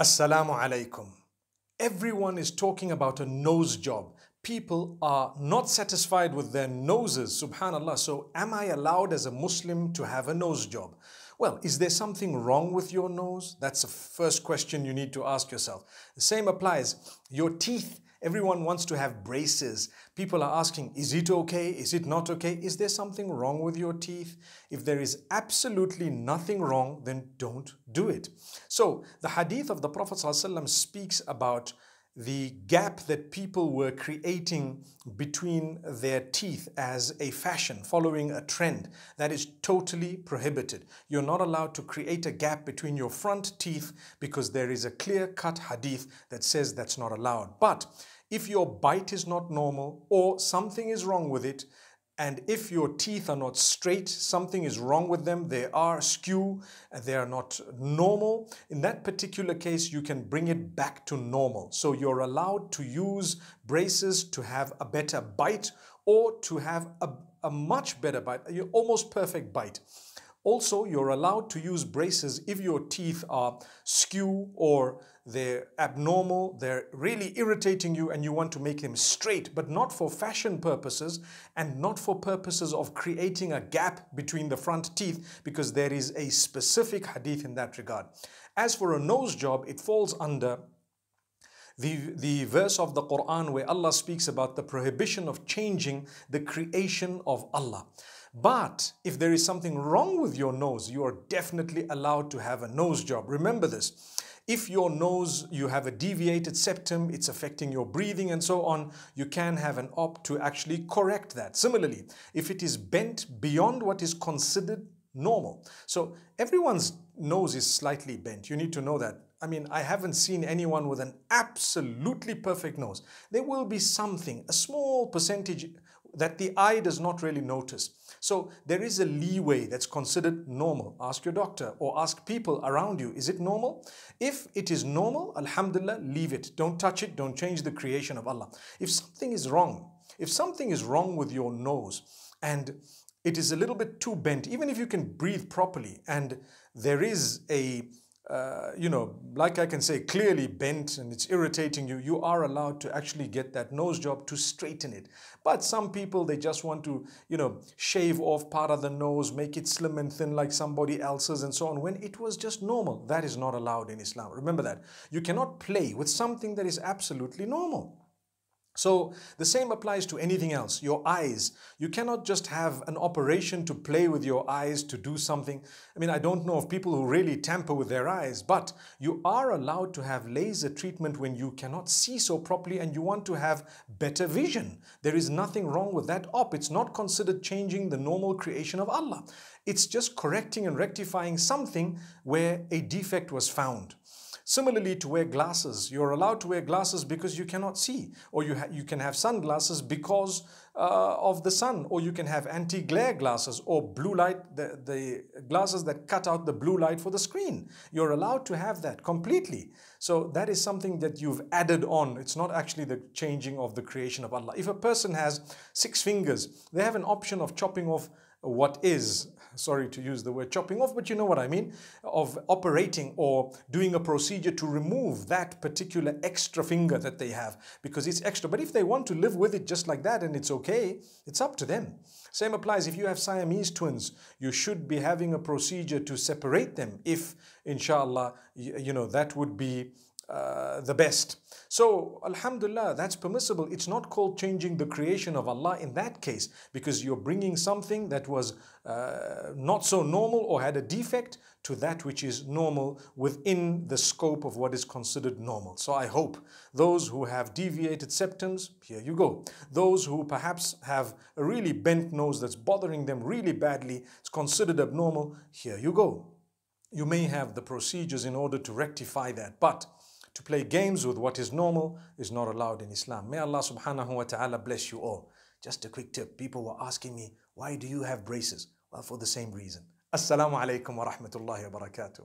Assalamu alaikum. Everyone is talking about a nose job. People are not satisfied with their noses, subhanallah. So, am I allowed as a Muslim to have a nose job? Well, is there something wrong with your nose? That's the first question you need to ask yourself. The same applies. Your teeth Everyone wants to have braces. People are asking, is it okay? Is it not okay? Is there something wrong with your teeth? If there is absolutely nothing wrong, then don't do it. So the hadith of the Prophet ﷺ speaks about the gap that people were creating between their teeth as a fashion, following a trend. That is totally prohibited. You're not allowed to create a gap between your front teeth because there is a clear cut hadith that says that's not allowed. But if your bite is not normal or something is wrong with it, and if your teeth are not straight, something is wrong with them, they are skew, they are not normal, in that particular case, you can bring it back to normal. So you're allowed to use braces to have a better bite or to have a, a much better bite, almost perfect bite. Also, you're allowed to use braces if your teeth are skew or they're abnormal, they're really irritating you and you want to make them straight, but not for fashion purposes and not for purposes of creating a gap between the front teeth because there is a specific hadith in that regard. As for a nose job, it falls under the, the verse of the Quran where Allah speaks about the prohibition of changing the creation of Allah. But if there is something wrong with your nose, you are definitely allowed to have a nose job. Remember this. If your nose, you have a deviated septum, it's affecting your breathing and so on, you can have an op to actually correct that. Similarly, if it is bent beyond what is considered normal. So everyone's nose is slightly bent. You need to know that. I mean, I haven't seen anyone with an absolutely perfect nose. There will be something, a small percentage that the eye does not really notice. So there is a leeway that's considered normal. Ask your doctor or ask people around you, is it normal? If it is normal, alhamdulillah, leave it. Don't touch it, don't change the creation of Allah. If something is wrong, if something is wrong with your nose and it is a little bit too bent, even if you can breathe properly and there is a uh, you know, like I can say, clearly bent and it's irritating you, you are allowed to actually get that nose job to straighten it. But some people, they just want to, you know, shave off part of the nose, make it slim and thin like somebody else's and so on, when it was just normal. That is not allowed in Islam. Remember that. You cannot play with something that is absolutely normal. So the same applies to anything else. Your eyes. You cannot just have an operation to play with your eyes to do something. I mean, I don't know of people who really tamper with their eyes, but you are allowed to have laser treatment when you cannot see so properly and you want to have better vision. There is nothing wrong with that op. It's not considered changing the normal creation of Allah. It's just correcting and rectifying something where a defect was found. Similarly, to wear glasses, you're allowed to wear glasses because you cannot see, or you, you can have sunglasses because uh, of the sun, or you can have anti-glare glasses or blue light, the, the glasses that cut out the blue light for the screen. You're allowed to have that completely. So that is something that you've added on. It's not actually the changing of the creation of Allah. If a person has six fingers, they have an option of chopping off what is, sorry to use the word chopping off, but you know what I mean, of operating or doing a procedure to remove that particular extra finger that they have because it's extra. But if they want to live with it just like that and it's okay, it's up to them. Same applies if you have Siamese twins, you should be having a procedure to separate them if, inshallah, you, know, that would be uh, the best. So, Alhamdulillah, that's permissible. It's not called changing the creation of Allah in that case because you're bringing something that was uh, not so normal or had a defect to that which is normal within the scope of what is considered normal. So, I hope those who have deviated septums, here you go. Those who perhaps have a really bent nose that's bothering them really badly, it's considered abnormal, here you go. You may have the procedures in order to rectify that, but to play games with what is normal is not allowed in Islam. May Allah subhanahu wa ta'ala bless you all. Just a quick tip. People were asking me, why do you have braces? Well, for the same reason. Assalamu alaikum wa rahmatullahi wa barakatuh.